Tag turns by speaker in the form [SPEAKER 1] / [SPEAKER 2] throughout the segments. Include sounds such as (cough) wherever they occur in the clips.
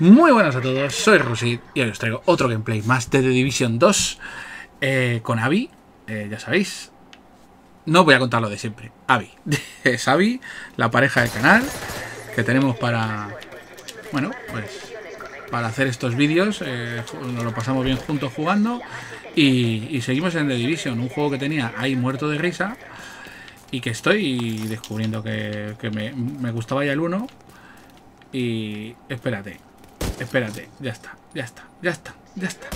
[SPEAKER 1] Muy buenas a todos, soy Rusid y hoy os traigo otro gameplay más de The Division 2 eh, con Abby, eh, ya sabéis. No voy a contar lo de siempre, Abby. (laughs) es Abby, la pareja del canal que tenemos para, bueno, pues para hacer estos vídeos. Eh, nos lo pasamos bien juntos jugando y, seguimos en The Division, un juego que tenía ahí muerto de risa y que estoy descubriendo que, me, me gustaba ya el 1 y espérate, espérate, ya está, ya está, ya está, ya está.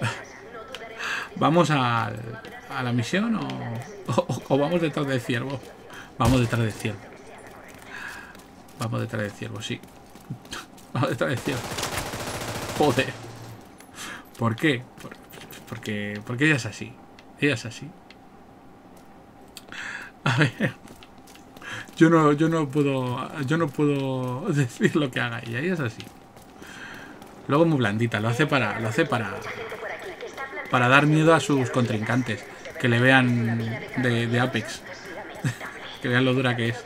[SPEAKER 1] (laughs) ¿Vamos a, a la misión o, vamos detrás del ciervo? Vamos detrás del ciervo. Vamos detrás del ciervo, sí. (laughs) Vamos detrás del ciervo. Joder. ¿Por qué? porque, porque ella es así. Ella es así. A ver. Yo no, yo no puedo. Yo no puedo (laughs) decir lo que haga ella. Ella es así. Luego muy blandita. Lo hace para. Lo hace para. Para dar miedo a sus contrincantes. Que le vean de, Apex. (laughs) que vean lo dura que es.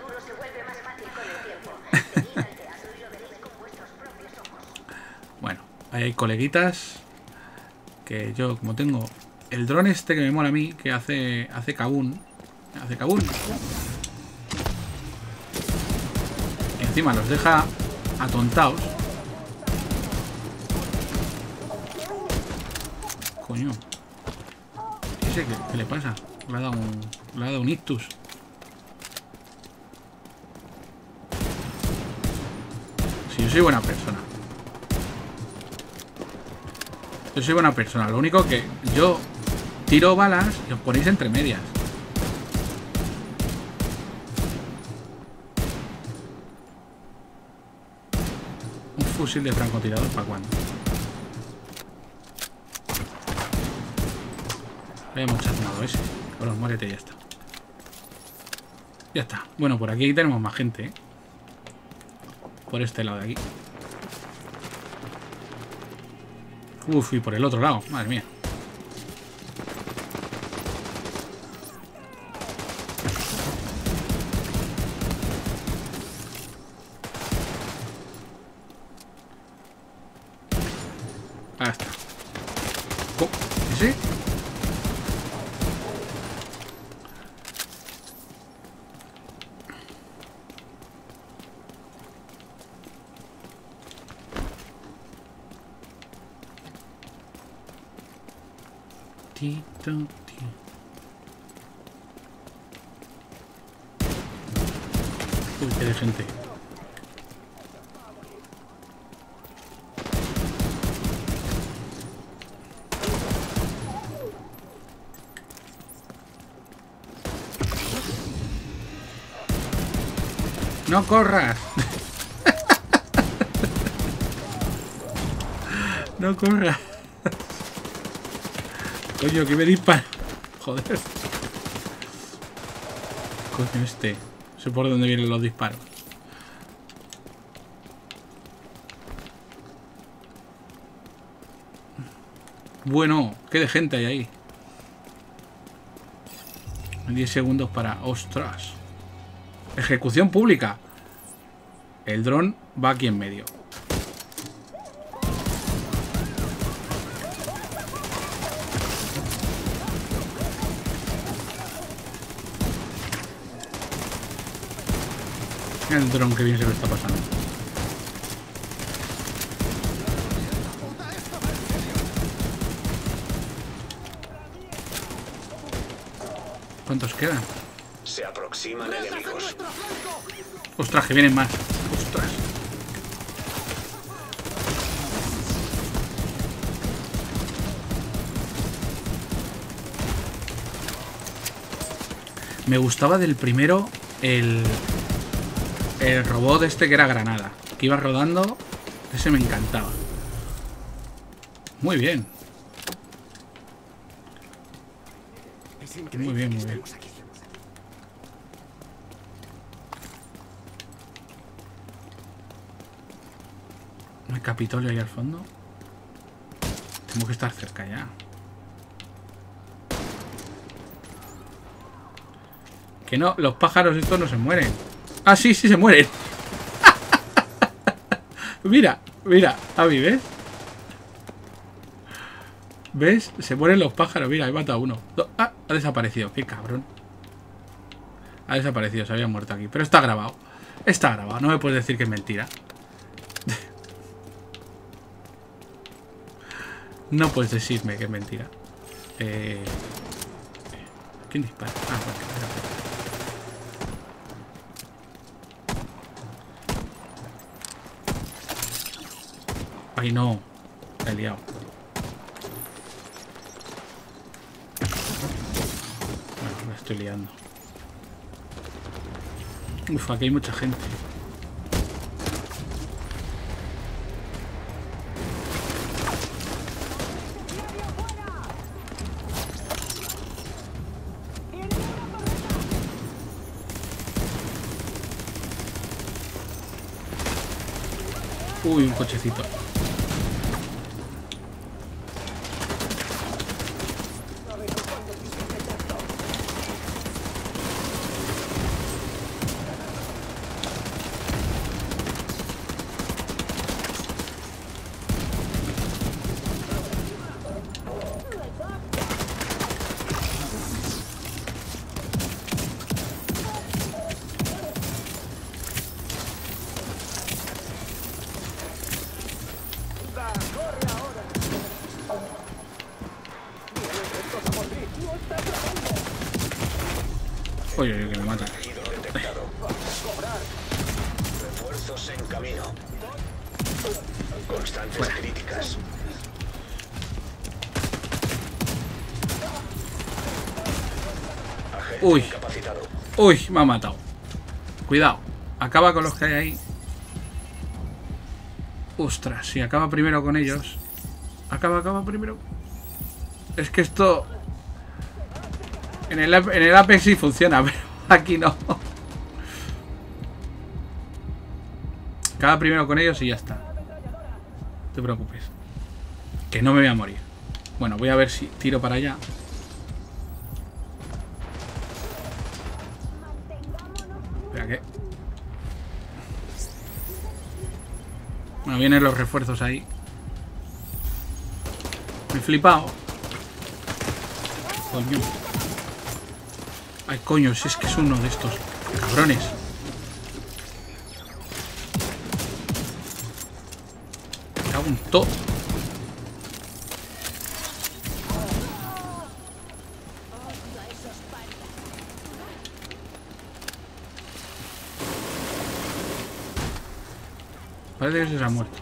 [SPEAKER 1] (laughs) bueno, ahí hay coleguitas. Que yo, como tengo el dron este que me mola a mí, que hace. hace kabun. Hace kabun encima los deja atontados. Coño. ¿Qué, qué, le pasa? Ha dado le ha dado un ictus. Si yo soy buena persona. Yo soy buena persona. Lo único que yo tiro balas y os ponéis entre medias. Fusil de francotirador para cuando. Hemos chaznado ese. Cabrón, muérete y ya está. Ya está. Bueno, por aquí tenemos más gente, ¿eh? Por este lado de aquí. Uf, y por el otro lado. Madre mía. Ahí está. Oh, ¿Sí? Tito, tío. Uy, qué de gente. No corras. no corras. Coño, que me dispara. Joder. Coño, este. No sé por dónde vienen los disparos. Bueno, qué de gente hay ahí. 10 segundos para... ¡Ostras! Ejecución pública. El dron va aquí en medio. el dron que bien se lo está pasando. ¿Cuántos quedan?
[SPEAKER 2] Se aproximan enemigos.
[SPEAKER 1] Ostras, que vienen más. Me gustaba del primero el, el robot este que era granada. Que iba rodando. Ese me encantaba. Muy bien. Muy bien, muy bien. Capitolio ahí al fondo. Tengo que estar cerca ya. Que no, los pájaros estos no se mueren. Ah, sí, sí se mueren. (laughs) Mira, mira, Avi, ¿ves? ¿Ves? Se mueren los pájaros. Mira, he matado uno. Ah, ha desaparecido. Qué cabrón. Ha desaparecido, se había muerto aquí. Pero está grabado. Está grabado. No me puedes decir que es mentira. No puedes decirme que es mentira. Eh... ¿Quién dispara? Ah, bueno, espera. Ay, no. La he liado. Bueno, la estoy liando. Uf, aquí hay mucha gente. Uy, un cochecito. Uy, me ha matado. Cuidado. Acaba con los que hay ahí. Ostras, si acaba primero con ellos. Acaba, acaba primero. Es que esto... En el, en el Apex sí funciona, (laughs) pero aquí no. Acaba primero con ellos y ya está. No te preocupes. Que no me voy a morir. Bueno, voy a ver si tiro para allá. Espera. Bueno, vienen los refuerzos ahí. Me he flipado. Coño. Ay, coño, si es que es uno de estos cabrones. Me cago en todo. Parece que se ha muerto.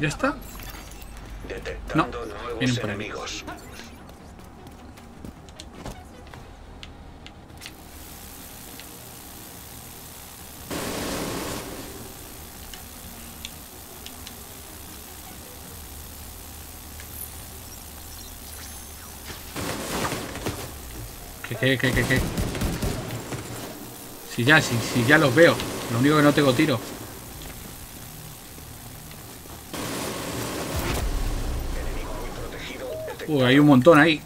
[SPEAKER 1] ¿Ya está? No, vienen por ahí.
[SPEAKER 2] enemigos.
[SPEAKER 1] ¿Qué, qué, qué, qué, qué? Si ya, si, si ya los veo. Lo único que no tengo tiro.
[SPEAKER 2] Enemigo muy protegido. detectado.
[SPEAKER 1] Uy, hay un montón ahí.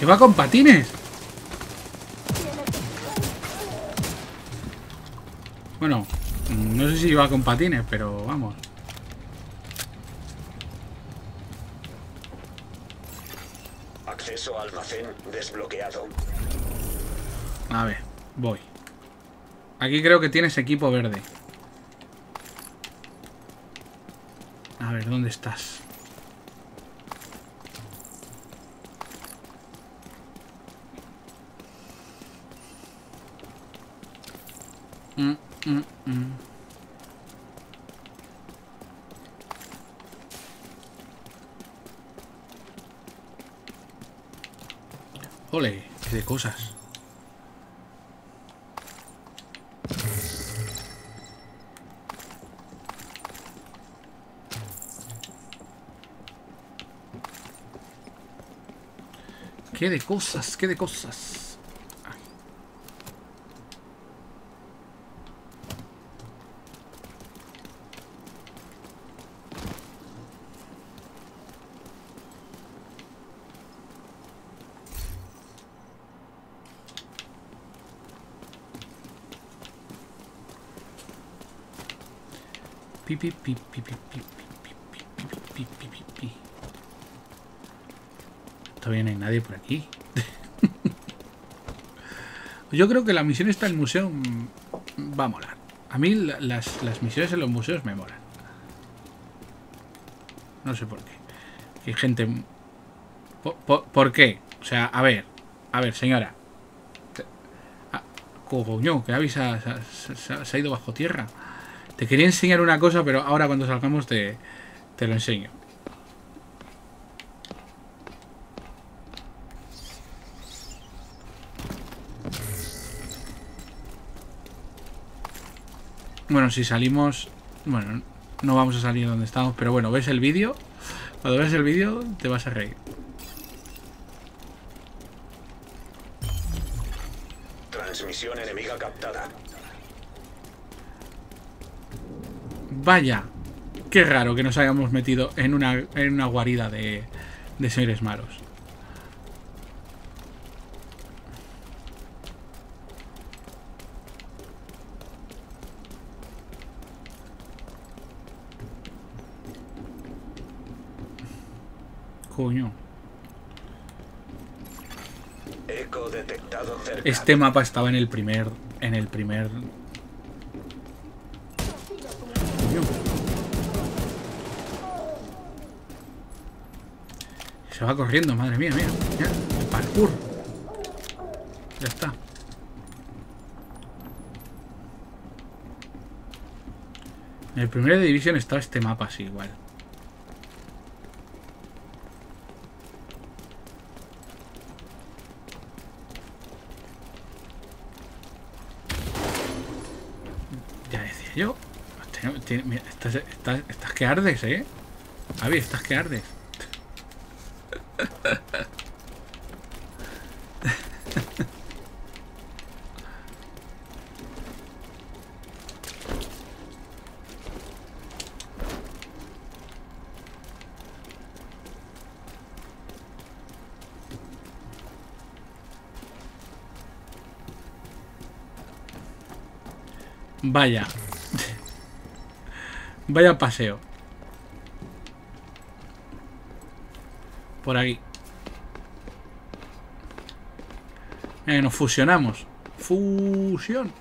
[SPEAKER 1] Que va con patines. Bueno, no sé si va con patines, pero vamos.
[SPEAKER 2] Acceso a almacén desbloqueado.
[SPEAKER 1] A ver, voy. Aquí creo que tienes equipo verde. A ver, ¿dónde estás? Ole, qué de cosas. Qué de cosas, qué de cosas. Todavía no hay nadie por aquí. Yo creo que la misión esta del museo mm, va a molar. A mí la- las, las misiones en los museos me molan. No sé por qué. Hay gente... ¿Por, qué? O sea, a ver. A ver, señora. Ah, Coño, que Avi se se se ha ido bajo tierra. Te quería enseñar una cosa, pero ahora cuando salgamos te, te lo enseño. Bueno, si salimos... Bueno, no vamos a salir donde estamos, pero bueno, ves el vídeo. Cuando ves el vídeo te vas a reír. Vaya, qué raro que nos hayamos metido en una, en una guarida de, de seres malos. Coño.
[SPEAKER 2] Eco detectado cerca.
[SPEAKER 1] Este mapa estaba en el primer. En el primer. Se va corriendo, madre mía, mira. mira, parkour. Ya está. En el primer de división estaba este mapa así igual. Ya decía yo. Estás, estás- estás que ardes, ¿eh? Avi, estás que ardes. Vaya. Vaya paseo. Por aquí. Eh, nos fusionamos. Fusión.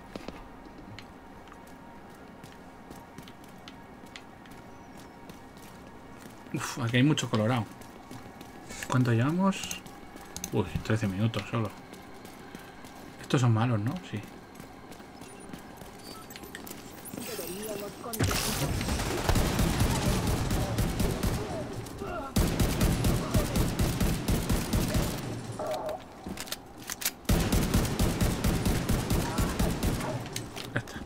[SPEAKER 1] Uf, aquí hay mucho colorado. ¿Cuánto llevamos? Uy, 13 minutos solo. Estos son malos, ¿no? Sí.
[SPEAKER 3] Deberíamos continuar.
[SPEAKER 1] Ya está.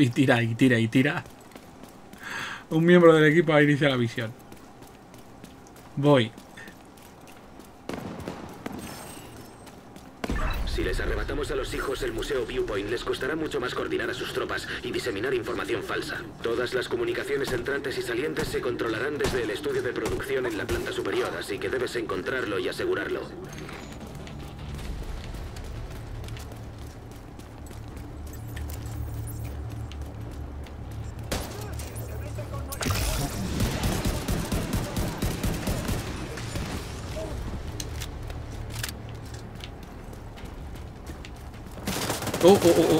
[SPEAKER 1] Avi tira y tira y tira. Un miembro del equipo ha iniciado la misión. Voy.
[SPEAKER 4] Si les arrebatamos a los hijos el Museo Viewpoint, les costará mucho más coordinar a sus tropas y diseminar información falsa. Todas las comunicaciones entrantes y salientes se controlarán desde el estudio de producción en la planta superior, así que debes encontrarlo y asegurarlo.
[SPEAKER 1] Ô, ô, ô,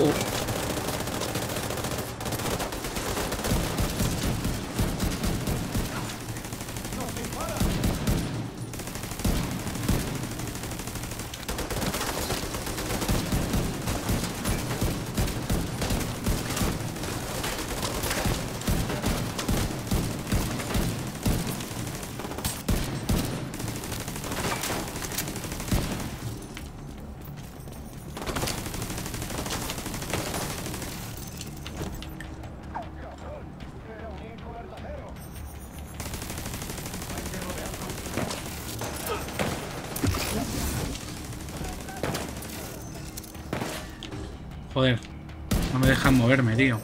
[SPEAKER 1] Joder. No me dejan moverme, tío.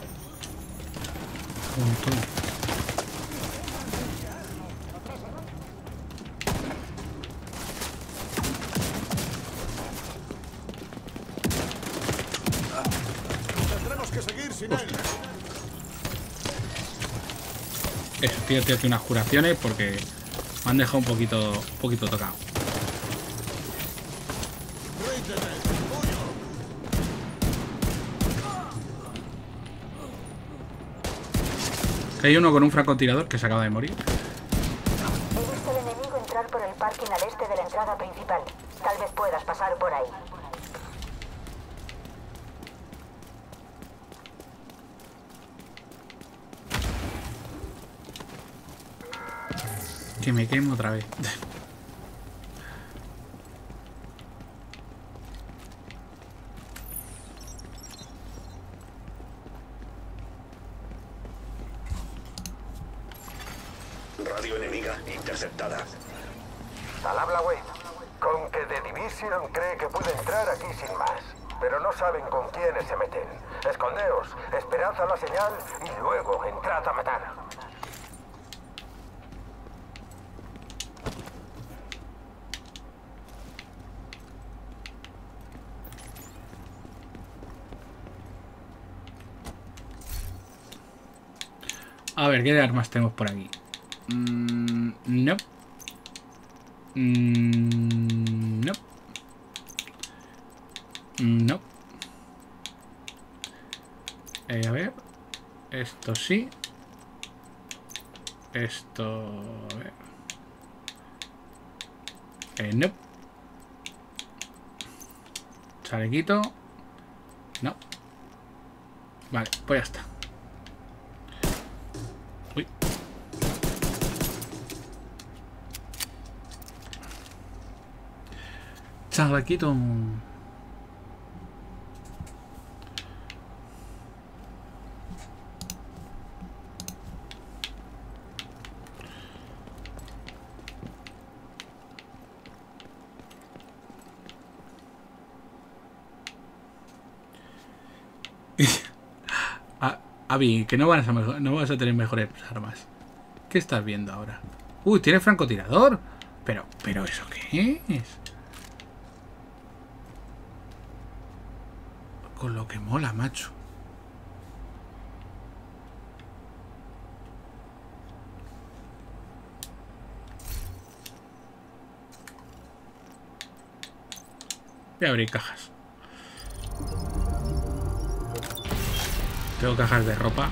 [SPEAKER 5] Él.
[SPEAKER 1] Eso, tío, tío, unas curaciones porque me han dejado un poquito, un poquito tocado. Hay uno con un francotirador que se acaba de morir.
[SPEAKER 3] He visto al enemigo entrar por el parking al este de la entrada principal. Tal vez puedas pasar por ahí.
[SPEAKER 1] Que me quemo otra vez. (laughs)
[SPEAKER 2] Radio enemiga interceptada.
[SPEAKER 6] Al habla Wade. Con que The Division cree que puede entrar aquí sin más. Pero no saben con quiénes se meten. Escondeos, esperad a la señal y luego entrad a matar.
[SPEAKER 1] A ver, ¿qué armas tenemos por aquí? Mm, no. Mm, no. Mm, No. Eh, a ver. Esto sí. Esto... A ver. Eh, no. Chalequito. No. Vale, pues ya está. Chalequito. (laughs) Ah, Avi, que no vas, a a tener mejores armas. ¿Qué estás viendo ahora? Uy, tiene francotirador. Pero, pero ¿eso qué es? Con lo que mola, macho. Voy a abrir cajas. Tengo cajas de ropa.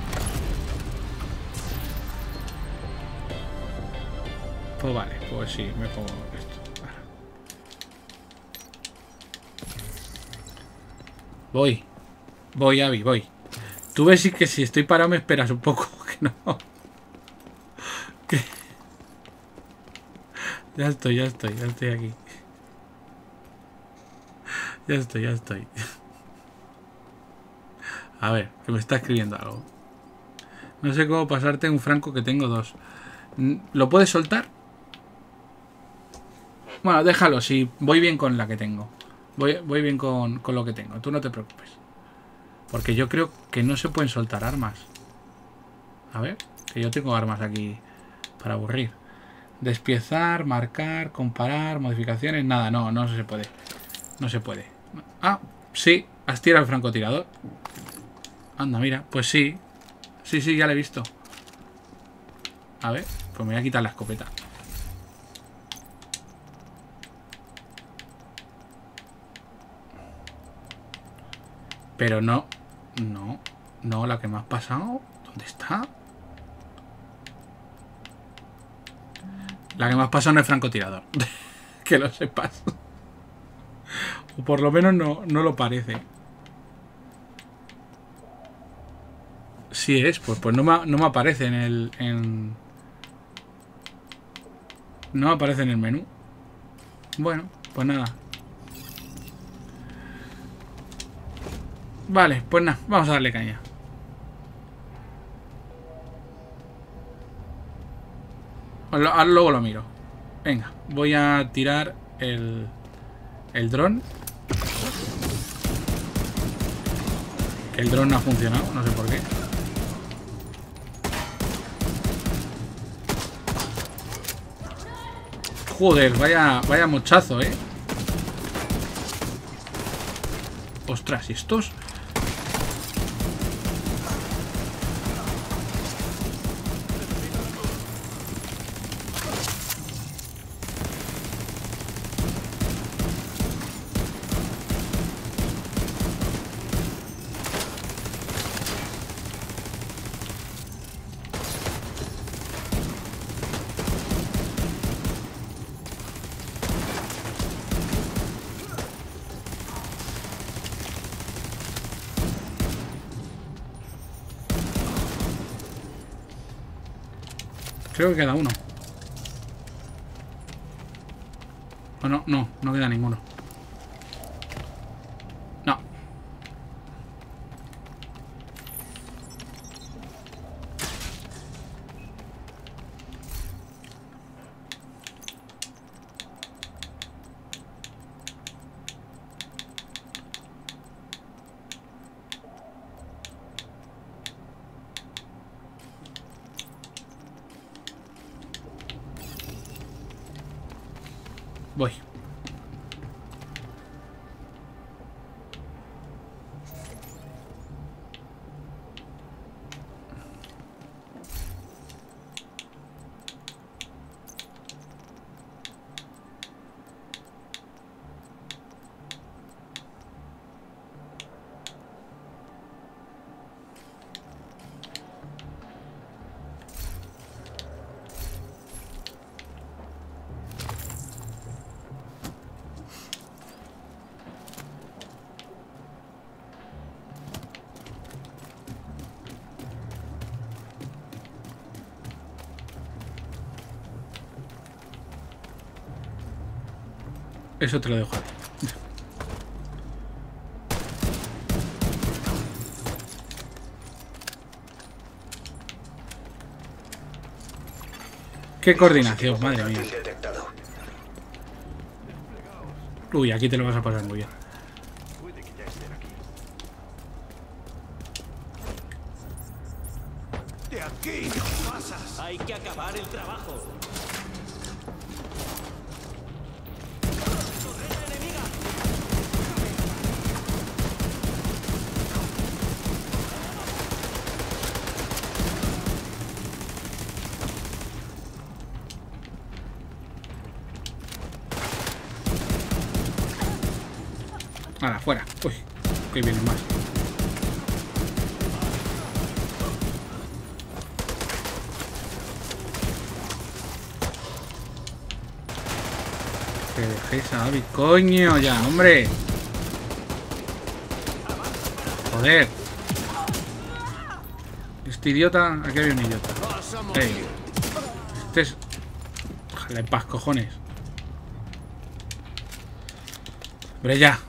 [SPEAKER 1] Pues vale, pues sí, me pongo esto. Voy. Voy, Avi, voy. Tú ves que si estoy parado me esperas un poco, (laughs) que no. Que- Ya estoy, ya estoy, ya estoy aquí. Ya estoy, ya estoy. A ver, que me está escribiendo algo. No sé cómo pasarte un franco que tengo dos. ¿Lo puedes soltar? Bueno, déjalo, si voy bien con la que tengo. Voy, voy bien con, con lo que tengo, tú no te preocupes. Porque yo creo que no se pueden soltar armas. A ver, que yo tengo armas aquí para aburrir. Despiezar, marcar, comparar, modificaciones, nada, no, no se puede. No se puede. Ah, sí, has tirado el francotirador. Anda, mira, pues sí. Sí, sí, ya lo he visto. A ver, pues me voy a quitar la escopeta. Pero no, no, no, la que me has pasado. ¿Dónde está? La que me has pasado no es francotirador. (laughs) que lo sepas. o por lo menos no, no lo parece. Sí es, pues, pues no, me, no me aparece en el. No me aparece en el menú. Bueno, pues nada. Vale, pues nada, vamos a darle caña. Luego lo miro. Venga, voy a tirar el, el dron. El dron no ha funcionado, no sé por qué. Joder, vaya, vaya mochazo, ¿eh? Ostras, ¿y estos? Creo que queda uno. O no, no, no queda ninguno. Eso te lo dejo a ti. Qué coordinación, madre mía. Uy, aquí te lo vas a pasar muy bien.
[SPEAKER 7] Que
[SPEAKER 1] dejéis a Abby, coño, ya, hombre. Joder. Este idiota, aquí hay un idiota. Ey. Este es. Déjale paz, cojones. Hombre, ya. (laughs)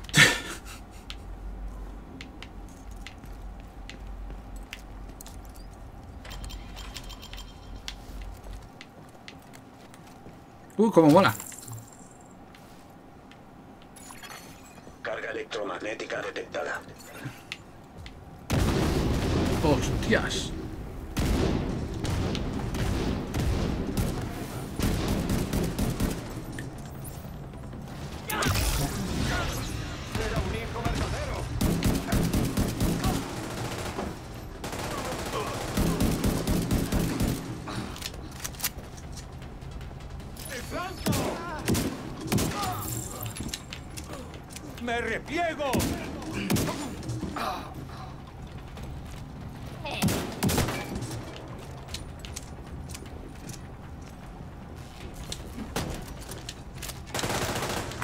[SPEAKER 1] Uh, cómo mola.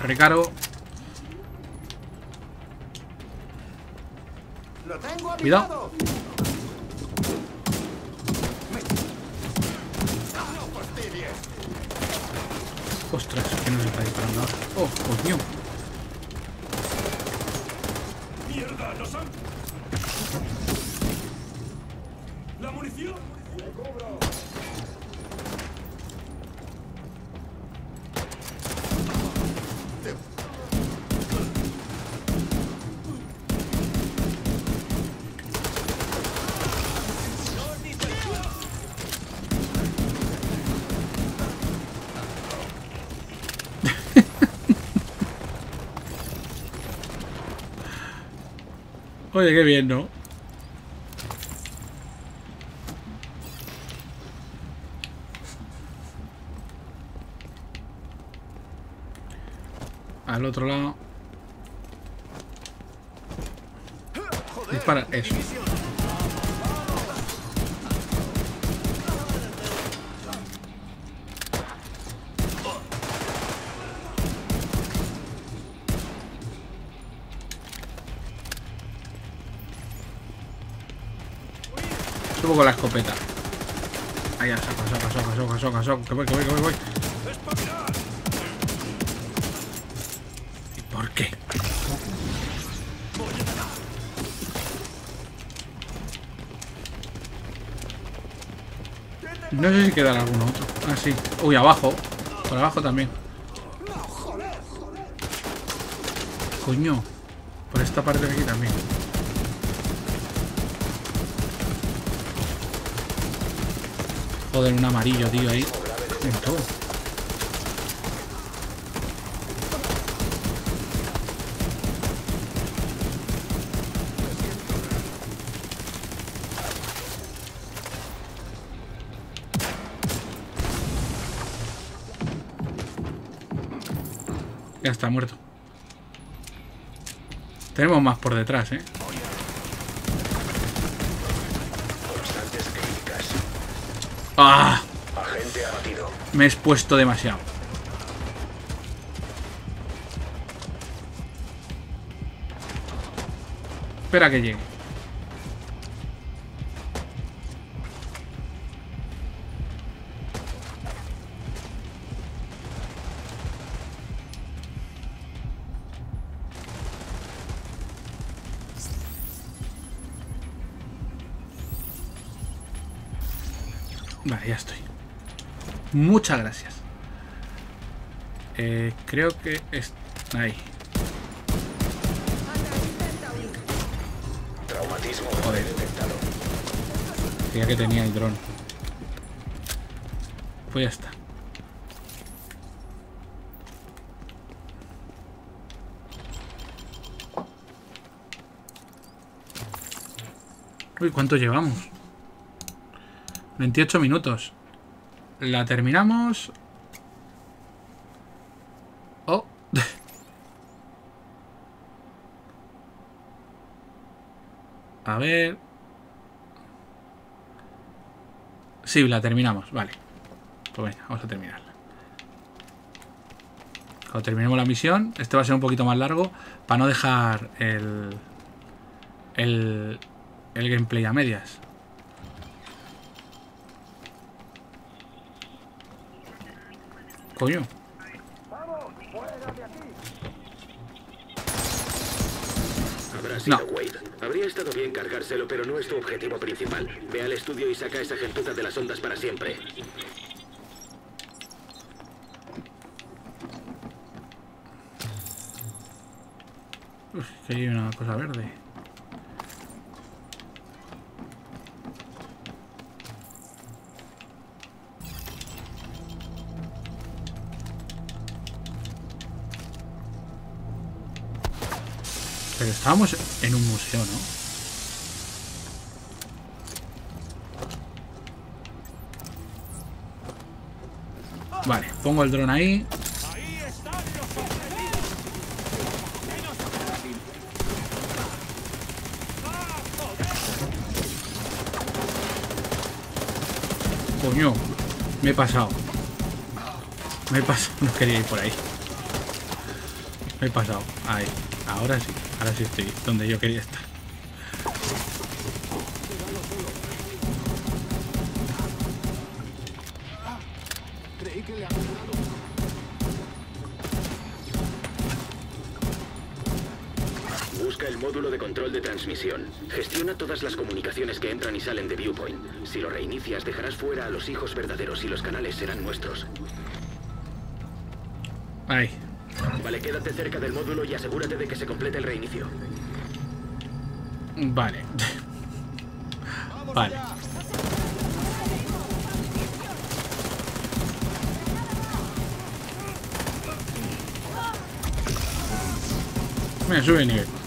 [SPEAKER 1] Recargo.
[SPEAKER 5] ¡Lo tengo a mi
[SPEAKER 1] Cuidado. Ostras, que no se está disparando ahora. Oh, coño.
[SPEAKER 5] ¡Mierda! ¡Nos han... ¡La munición!
[SPEAKER 1] Oye, qué bien, ¿no? Al otro lado. Dispara, eso. Subo con la escopeta. Ahí saca, saca, saca, saca, saca, saca, que voy, que voy, que voy, voy. ¿Y por qué? No sé si quedará alguno otro. Ah, sí. Uy, abajo. Por abajo también. Coño. Por esta parte de aquí también. Joder, un amarillo, tío, ahí. En todo. Ya está muerto. Tenemos más por detrás, ¿eh? ¡Ah! Me he expuesto demasiado. Espera que llegue. Vale, ya estoy. Muchas gracias. Eh, creo que es... Ahí.
[SPEAKER 2] Traumatismo
[SPEAKER 1] Joder.
[SPEAKER 2] detectado.
[SPEAKER 1] Creía que tenía el dron. Pues ya está. Uy, ¿cuánto llevamos? 28 minutos. La terminamos. Oh. (laughs) A ver. Sí, la terminamos, vale. Pues venga, vamos a terminarla. Cuando terminemos la misión, este va a ser un poquito más largo para no dejar el, el, el gameplay a medias. Coño.
[SPEAKER 4] Habrá sido
[SPEAKER 1] No.
[SPEAKER 4] Wade. Habría estado bien cargárselo, pero no es tu objetivo principal. Ve al estudio y saca a esa gentuza de las ondas para siempre.
[SPEAKER 1] Uf, que hay una cosa verde. Estábamos en un museo, ¿no? Vale, pongo el dron ahí. Coño, me he pasado. Me he pasado. (laughs) No quería ir por ahí. Me he pasado. Ahí. Ahora sí. Ahora sí estoy donde yo quería estar.
[SPEAKER 4] Busca el módulo de control de transmisión. Gestiona todas las comunicaciones que entran y salen de Viewpoint. Si lo reinicias, dejarás fuera a los hijos verdaderos y los canales serán nuestros.
[SPEAKER 1] Ahí.
[SPEAKER 4] Quédate cerca del módulo y asegúrate de que se complete el reinicio.
[SPEAKER 1] Vale. Vale. Me sube.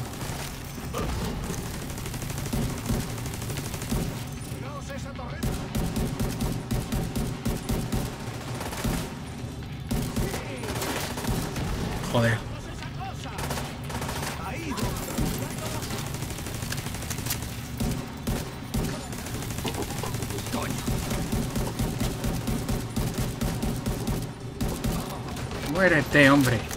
[SPEAKER 1] Muérete, hombre.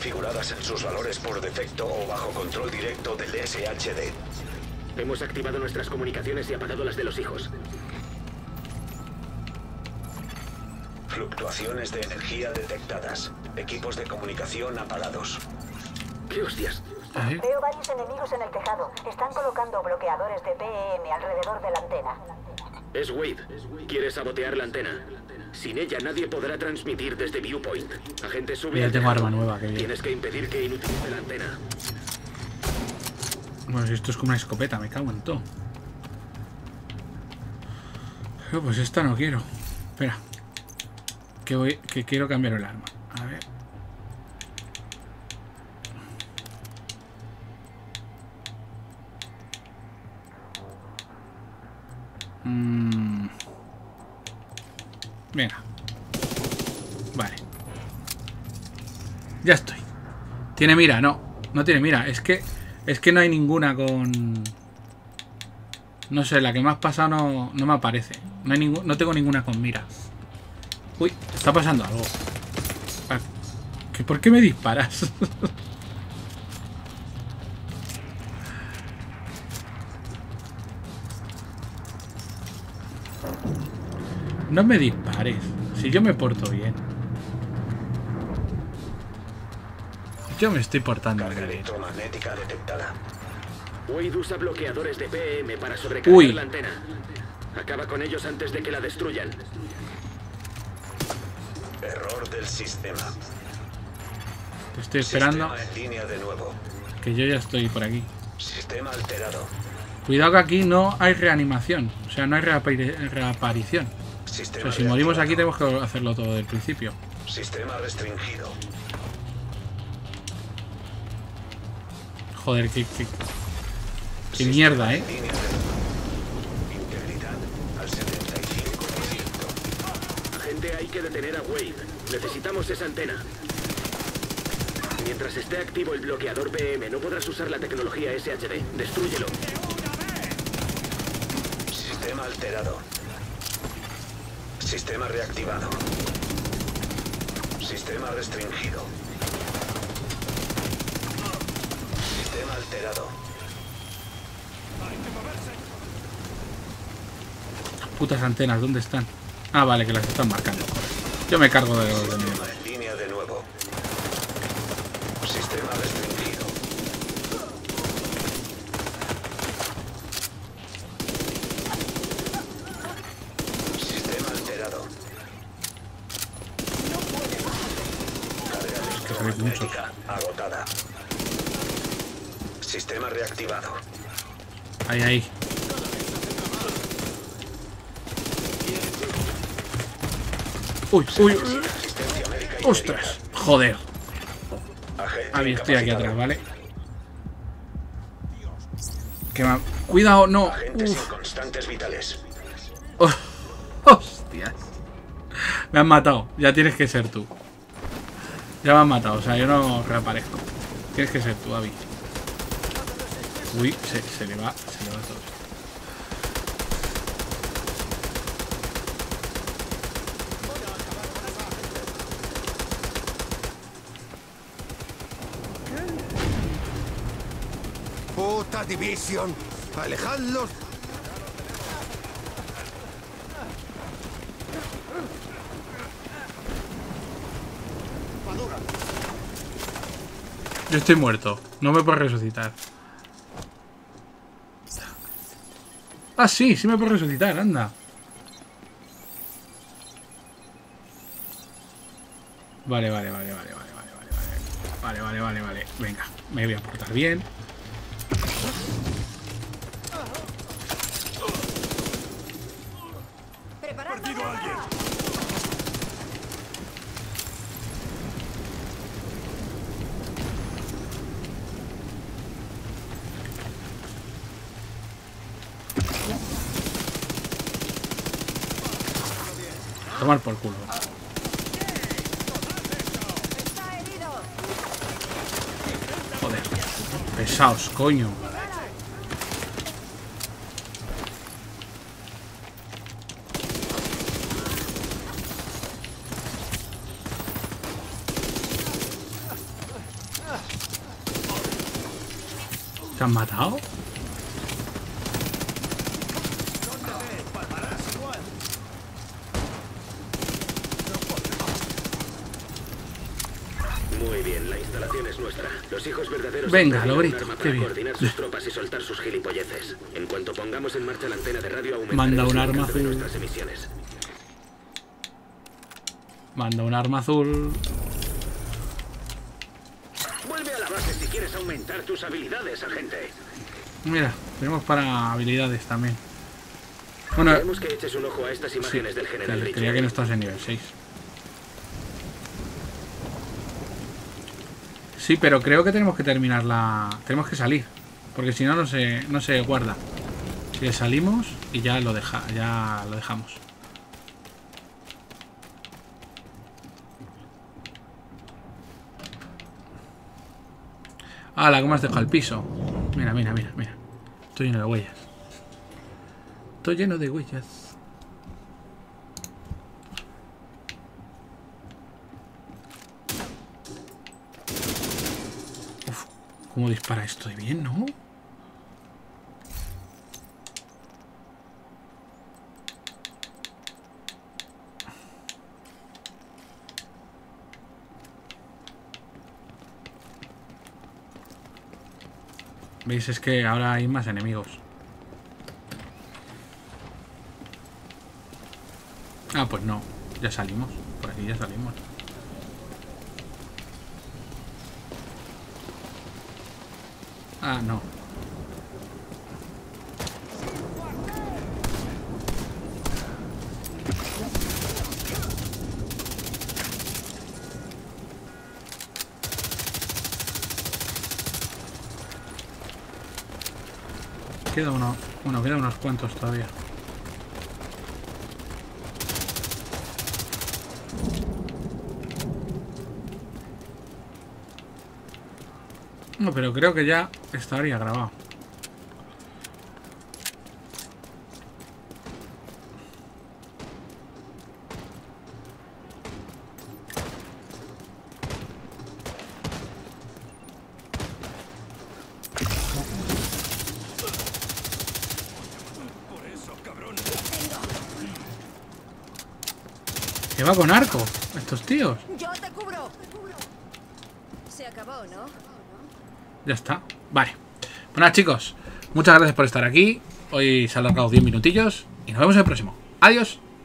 [SPEAKER 2] Configuradas en sus valores por defecto o bajo control directo del SHD.
[SPEAKER 4] Hemos activado nuestras comunicaciones y apagado las de los hijos.
[SPEAKER 2] Fluctuaciones de energía detectadas. Equipos de comunicación apagados.
[SPEAKER 4] ¿Qué hostias?
[SPEAKER 1] Ahí.
[SPEAKER 3] Veo varios enemigos en el tejado. Están colocando bloqueadores de PEM alrededor de la antena.
[SPEAKER 4] Es Wade. Quiere sabotear la antena. Sin ella nadie podrá transmitir desde Viewpoint. Agente sube
[SPEAKER 1] Ya tengo arma nueva, bien.
[SPEAKER 4] Tienes que impedir que inutilice la antena.
[SPEAKER 1] Bueno, si esto es como una escopeta, me cago en todo. Eh, Pues esta no quiero. Espera. Que, voy, que quiero cambiar el arma. Ya estoy. ¿Tiene mira? No. No tiene mira. Es que. Es que no hay ninguna con. No sé, la que me has pasado no, no me aparece. No, hay no tengo ninguna con mira. Uy, está pasando algo. Ah, ¿que ¿Por qué me disparas? (laughs) no me dispares. Si yo me porto bien. Yo me estoy portando
[SPEAKER 2] Carga
[SPEAKER 1] bien.
[SPEAKER 2] electromagnética detectada.
[SPEAKER 4] Wade usa bloqueadores de PM para sobrecargar
[SPEAKER 1] Uy.
[SPEAKER 4] la antena. Acaba con ellos antes de que la destruyan.
[SPEAKER 2] Error del sistema.
[SPEAKER 1] Te estoy esperando
[SPEAKER 2] Sistema en línea de nuevo.
[SPEAKER 1] que yo ya estoy por aquí.
[SPEAKER 2] Sistema alterado.
[SPEAKER 1] Cuidado que aquí no hay reanimación. O sea, no hay reapari- reaparición. O sea, si morimos aquí tenemos que hacerlo todo del principio.
[SPEAKER 2] Sistema restringido.
[SPEAKER 1] Joder, qué, qué- qué
[SPEAKER 2] Sistema
[SPEAKER 1] mierda, ¿eh?
[SPEAKER 2] línea de- Integridad al 75%.
[SPEAKER 4] Agente, hay que detener a Wade. Necesitamos esa antena. Mientras esté activo el bloqueador PM, no podrás usar la tecnología SHD. Destrúyelo.
[SPEAKER 2] Sistema alterado. Sistema reactivado. Sistema restringido. Sistema alterado.
[SPEAKER 1] putas antenas, ¿dónde están? Ah, vale, que las están marcando. Yo me cargo de los de mierda.
[SPEAKER 2] Sistema en línea de nuevo. Sistema restringido. Sistema alterado. Carga
[SPEAKER 1] sabéis mucho.
[SPEAKER 2] electromagnética agotada. Sistema reactivado.
[SPEAKER 1] Ahí, ahí. Uy, uy, uy. Ostras, joder. Ah, bien, estoy aquí atrás, ¿vale? Que me... Cuidado, no. Uf.
[SPEAKER 2] vitales. (laughs)
[SPEAKER 1] Oh, hostias. Me han matado. Ya tienes que ser tú. Ya me han matado. O sea, yo no reaparezco. Tienes que ser tú, Abby. Uy, se, se le va. Se le va todo.
[SPEAKER 7] ¡Puta Division! ¡Alejadlos!
[SPEAKER 1] Yo estoy muerto. No me puedo resucitar. Ah, sí, sí me puedo resucitar, anda. Vale, vale, vale, vale, vale, vale, vale, vale. Vale, vale, vale, vale. Venga, me voy a portar bien. Pesaos, coño. ¿Te han matado?
[SPEAKER 4] Muy bien, la instalación es nuestra. Los hijos verdaderos
[SPEAKER 1] Venga, lo grito, qué bien.
[SPEAKER 4] coordinar sus tropas y soltar sus gilipolleces. En cuanto pongamos en marcha la antena de radio,
[SPEAKER 1] Manda un arma azul.
[SPEAKER 4] nuestras emisiones.
[SPEAKER 1] Manda un arma azul.
[SPEAKER 4] Vuelve a la base si quieres aumentar tus habilidades, agente.
[SPEAKER 1] Mira, tenemos para habilidades también. Bueno,
[SPEAKER 4] que eches un ojo a estas
[SPEAKER 1] sí,
[SPEAKER 4] imágenes del general
[SPEAKER 1] creía que no estás en nivel 6. Sí, pero creo que tenemos que terminar la... Tenemos que salir. Porque si no, no se, no se guarda. Si le salimos y ya lo, deja, ya lo dejamos. Ah, la me has dejado al piso. Mira, mira, mira, mira. Estoy lleno de huellas. Estoy lleno de huellas. Uf, ¿cómo dispara esto? bien, no? ¿Veis? Es que ahora hay más enemigos. Ah, pues no. Ya salimos. Por aquí ya salimos. Ah, no. Queda uno. Bueno, queda unos cuantos todavía. No, pero creo que ya estaría grabado.
[SPEAKER 5] Por eso, cabrón.
[SPEAKER 1] Que va con arco. Estos tíos.
[SPEAKER 3] ¡Yo te cubro! Se acabó, ¿no?
[SPEAKER 1] Ya está. Vale. Bueno, chicos. Muchas gracias por estar aquí. Hoy se ha alargado 10 minutillos. Y nos vemos en el próximo. Adiós.